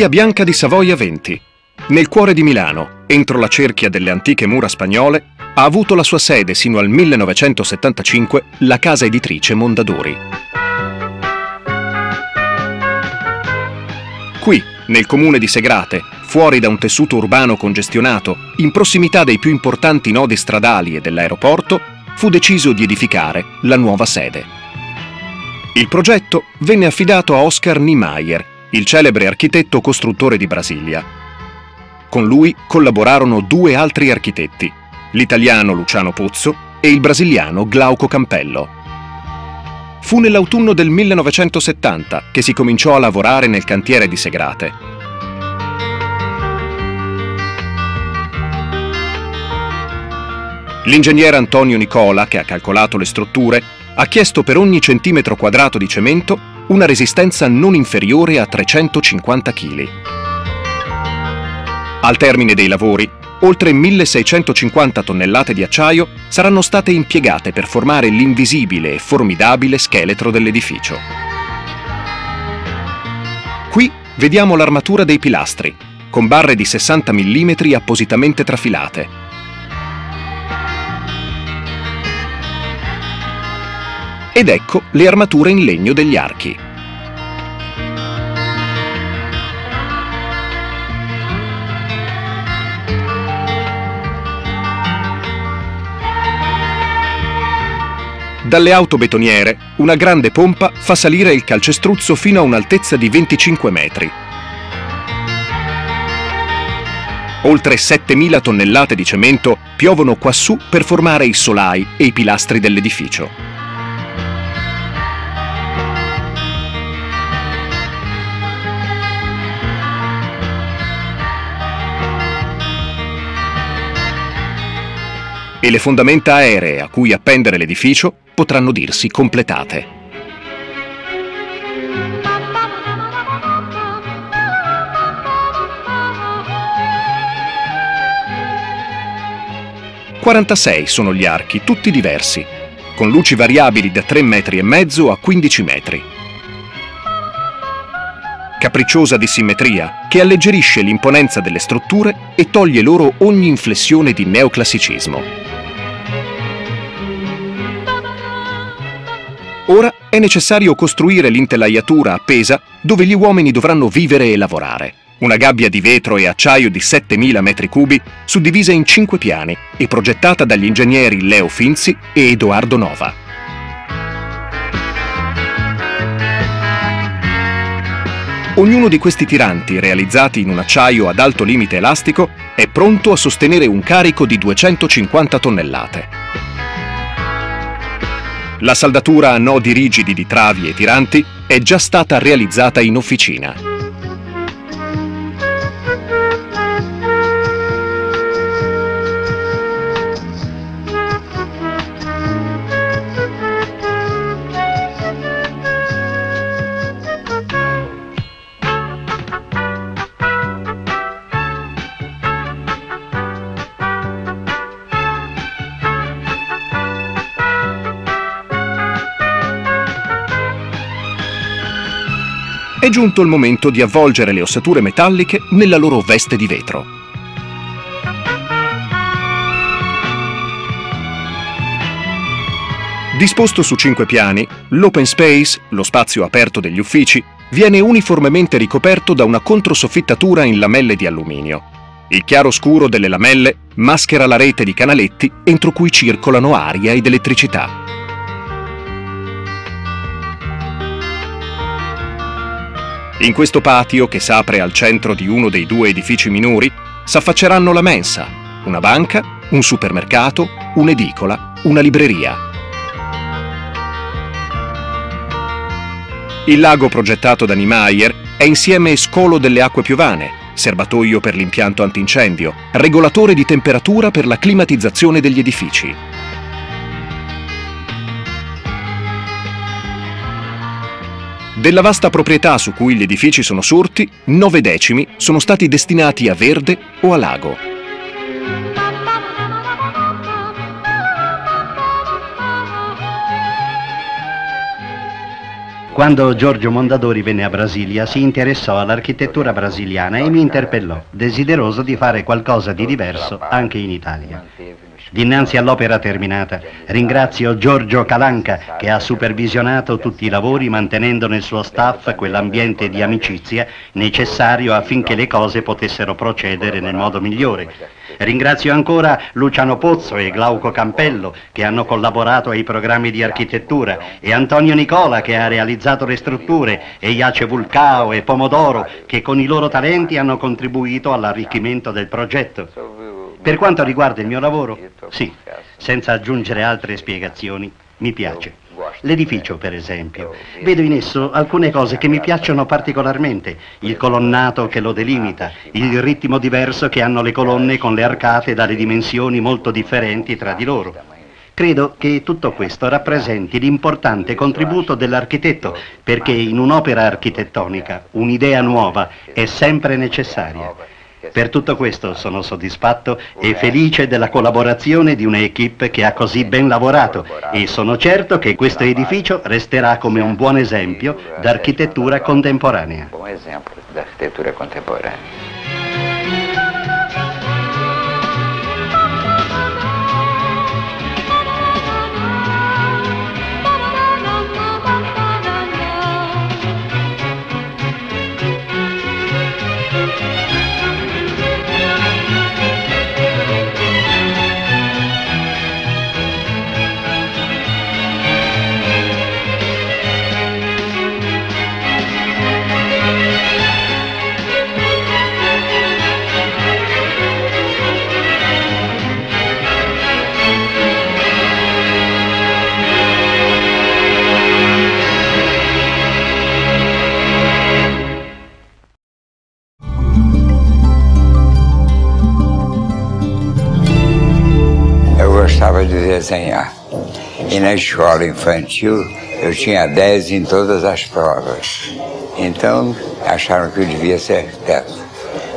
Via Bianca di Savoia 20. Nel cuore di Milano, entro la cerchia delle antiche mura spagnole, ha avuto la sua sede sino al 1975 la casa editrice Mondadori. Qui, nel comune di Segrate, fuori da un tessuto urbano congestionato, in prossimità dei più importanti nodi stradali e dell'aeroporto, fu deciso di edificare la nuova sede. Il progetto venne affidato a Oscar Niemeyer, il celebre architetto costruttore di Brasilia. Con lui collaborarono due altri architetti, l'italiano Luciano Pozzo e il brasiliano Glauco Campello. Fu nell'autunno del 1970 che si cominciò a lavorare nel cantiere di Segrate. L'ingegnere Antonio Nicola, che ha calcolato le strutture, ha chiesto per ogni centimetro quadrato di cemento una resistenza non inferiore a 350 kg. Al termine dei lavori, oltre 1650 tonnellate di acciaio saranno state impiegate per formare l'invisibile e formidabile scheletro dell'edificio. Qui vediamo l'armatura dei pilastri, con barre di 60 mm appositamente trafilate. Ed ecco le armature in legno degli archi. Dalle auto betoniere, una grande pompa fa salire il calcestruzzo fino a un'altezza di 25 metri. Oltre 7.000 tonnellate di cemento piovono quassù per formare i solai e i pilastri dell'edificio. E le fondamenta aeree a cui appendere l'edificio potranno dirsi completate. Quarantasei sono gli archi, tutti diversi, con luci variabili da 3 metri e mezzo a 15 metri. Capricciosa di simmetria che alleggerisce l'imponenza delle strutture e toglie loro ogni inflessione di neoclassicismo. Ora è necessario costruire l'intelaiatura appesa dove gli uomini dovranno vivere e lavorare. Una gabbia di vetro e acciaio di 7.000 metri cubi, suddivisa in cinque piani e progettata dagli ingegneri Leo Finzi e Edoardo Nova. Ognuno di questi tiranti, realizzati in un acciaio ad alto limite elastico, è pronto a sostenere un carico di 250 tonnellate. La saldatura a nodi rigidi di travi e tiranti è già stata realizzata in officina. È giunto il momento di avvolgere le ossature metalliche nella loro veste di vetro. Disposto su cinque piani, l'open space, lo spazio aperto degli uffici, viene uniformemente ricoperto da una controsoffittatura in lamelle di alluminio. Il chiaro scuro delle lamelle maschera la rete di canaletti entro cui circolano aria ed elettricità. In questo patio, che s'apre al centro di uno dei due edifici minori, s'affacceranno la mensa, una banca, un supermercato, un'edicola, una libreria. Il lago progettato da Niemeyer è insieme scolo delle acque piovane, serbatoio per l'impianto antincendio, regolatore di temperatura per la climatizzazione degli edifici. Della vasta proprietà su cui gli edifici sono sorti, nove decimi sono stati destinati a verde o a lago. Quando Giorgio Mondadori venne a Brasilia si interessò all'architettura brasiliana e mi interpellò, desideroso di fare qualcosa di diverso anche in Italia. Dinanzi all'opera terminata, ringrazio Giorgio Calanca che ha supervisionato tutti i lavori mantenendo nel suo staff quell'ambiente di amicizia necessario affinché le cose potessero procedere nel modo migliore. Ringrazio ancora Luciano Pozzo e Glauco Campello che hanno collaborato ai programmi di architettura e Antonio Nicola che ha realizzato le strutture e Iace Vulcao e Pomodoro che con i loro talenti hanno contribuito all'arricchimento del progetto. Per quanto riguarda il mio lavoro, sì, senza aggiungere altre spiegazioni, mi piace. L'edificio, per esempio. Vedo in esso alcune cose che mi piacciono particolarmente. Il colonnato che lo delimita, il ritmo diverso che hanno le colonne con le arcate dalle dimensioni molto differenti tra di loro. Credo che tutto questo rappresenti l'importante contributo dell'architetto, perché in un'opera architettonica un'idea nuova è sempre necessaria. Per tutto questo sono soddisfatto e felice della collaborazione di un'equipe che ha così ben lavorato. E sono certo che questo edificio resterà come un buon esempio d'architettura contemporanea. D'architettura contemporanea. desenhar. E na escola infantil eu tinha 10 em todas as provas. Então acharam que eu devia ser arquiteto.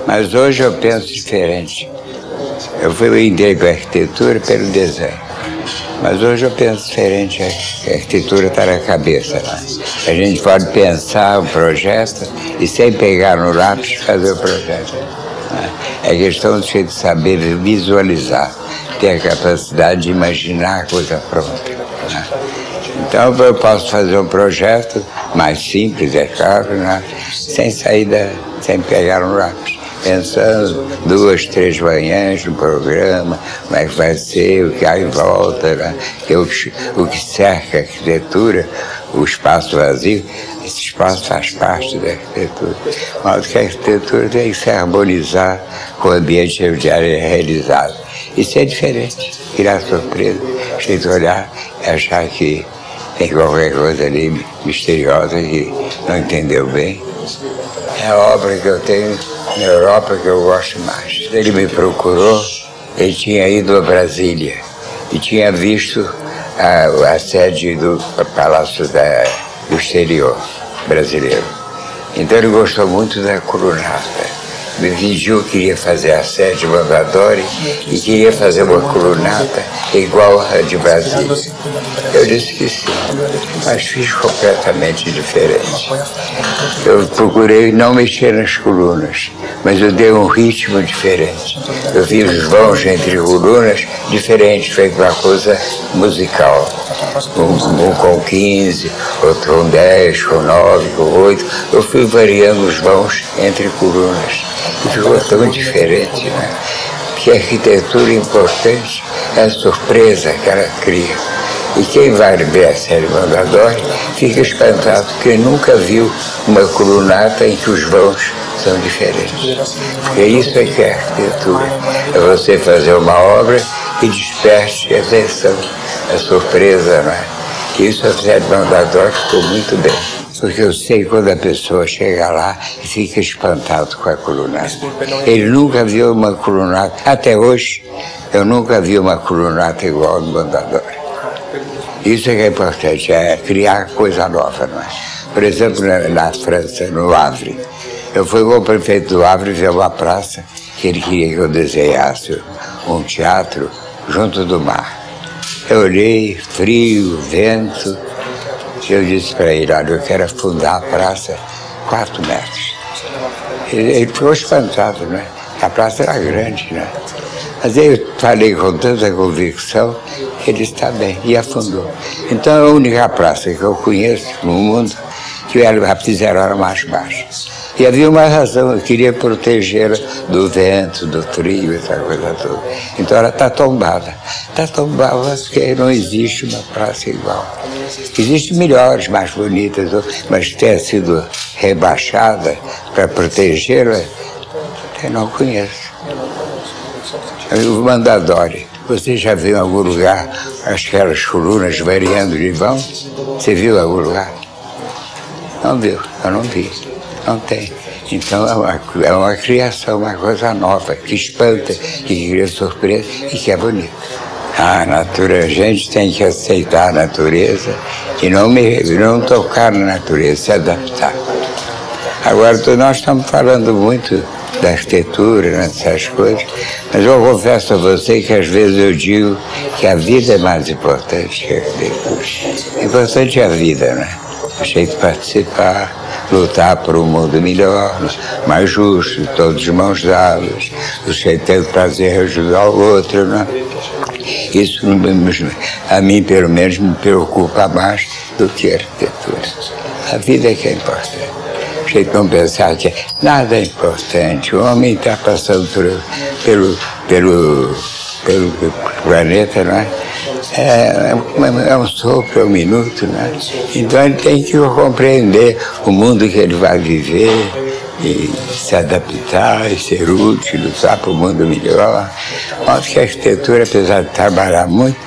Mas hoje eu penso diferente. Eu fui entrei para a arquitetura pelo desenho. Mas hoje eu penso diferente, a arquitetura está na cabeça. Né? A gente pode pensar o projeto e sem pegar no lápis fazer o projeto. Né? É questão de saber visualizar ter a capacidade de imaginar a coisa pronta. Né? Então eu posso fazer um projeto mais simples, é claro, né? sem saída, sem pegar um lápis. Pensando duas, três manhãs no programa, como é que vai ser, o que há em volta, né? que o, o que cerca a arquitetura, o espaço vazio, esse espaço faz parte da arquitetura. Mas a arquitetura tem que se harmonizar com o ambiente onde ela é realizada. Isso é diferente. Criar surpresa, gente olhar e achar que tem qualquer coisa ali misteriosa que não entendeu bem. É a obra que eu tenho na Europa que eu gosto mais. Ele me procurou, ele tinha ido a Brasília e tinha visto a, a sede do Palácio da, do Exterior brasileiro. Então ele gostou muito da colunata me pediu que queria fazer a sede Mandadori e queria fazer uma colunata igual a de Brasília. Eu disse que sim, mas fiz completamente diferente. Eu procurei não mexer nas colunas, mas eu dei um ritmo diferente. Eu vi os vãos entre colunas diferentes, feito uma coisa musical. Um, um com 15, outro com 10, com 9, com 8. Eu fui variando os vãos entre colunas e ficou tão diferente, né? Que a arquitetura importante é a surpresa que ela cria. E quem vai ver a série Mandador fica espantado, porque nunca viu uma colunata em que os vãos são diferentes. Porque isso é que é arquitetura. É você fazer uma obra que desperte a atenção, a surpresa, não é? Que isso a série Mandador ficou muito bem porque eu sei quando a pessoa chega lá e fica espantado com a colunata. Ele nunca viu uma colunata, até hoje, eu nunca vi uma colunata igual do Mandador. Isso é que é importante, é criar coisa nova, não é? Por exemplo, na, na França, no Havre, eu fui com o prefeito do Havre ver uma praça que ele queria que eu desenhasse um teatro junto do mar. Eu olhei, frio, vento, Eu disse para ele, olha, eu quero afundar a praça quatro metros. Ele, ele ficou espantado, né? A praça era grande, né? Mas eu falei com tanta convicção que ele está bem e afundou. Então é a única praça que eu conheço no mundo que fizeram era mais baixa. E havia uma razão, eu queria protegê-la do vento, do frio, essa coisa toda. Então ela está tombada. Está tombada porque não existe uma praça igual. Existem melhores, mais bonitas, mas ter sido rebaixada para protegê-la, eu não conheço. O Mandadori. Você já viu em algum lugar aquelas colunas variando de vão? Você viu em algum lugar? Não viu, eu não vi. Não tem. Então é uma, é uma criação, uma coisa nova, que espanta, que cria surpresa e que é bonita. A natureza, a gente tem que aceitar a natureza e não, me, não tocar na natureza, se adaptar. Agora, nós estamos falando muito da arquitetura, né, coisas, mas eu confesso a você que às vezes eu digo que a vida é mais importante que a arquitetura. Importante é a vida, né? A gente participar, lutar por um mundo melhor, mais justo, todos de mãos dadas, você ter o prazer ajudar o outro, né? Isso a mim, pelo menos, me preocupa mais do que a arquitetura. A vida é que é importante. Não pensar que nada é importante. O homem está passando por, pelo, pelo, pelo planeta, não é? É, é um sopro, é um minuto, né? Então ele tem que compreender o mundo que ele vai viver e se adaptar e ser útil, lutar para o mundo melhor. Acho que a arquitetura, apesar de trabalhar muito,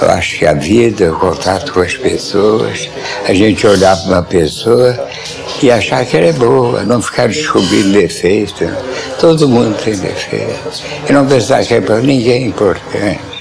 eu acho que a vida, o contato com as pessoas, a gente olhar para uma pessoa e achar que ela é boa, não ficar descobrindo defeitos. Todo mundo tem defeitos. E não pensar que é para ninguém é importante.